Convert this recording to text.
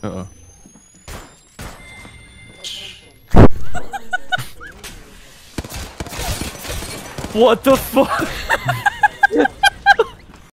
Uh-oh. what the fuck?